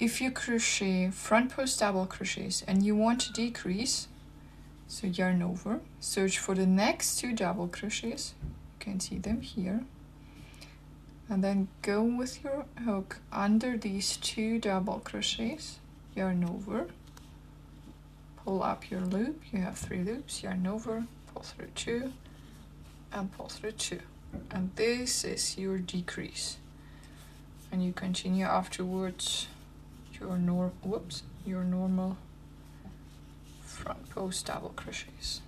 if you crochet front post double crochets and you want to decrease so yarn over search for the next two double crochets you can see them here and then go with your hook under these two double crochets yarn over pull up your loop you have three loops yarn over pull through two and pull through two and this is your decrease and you continue afterwards your nor whoops your normal front post double crochets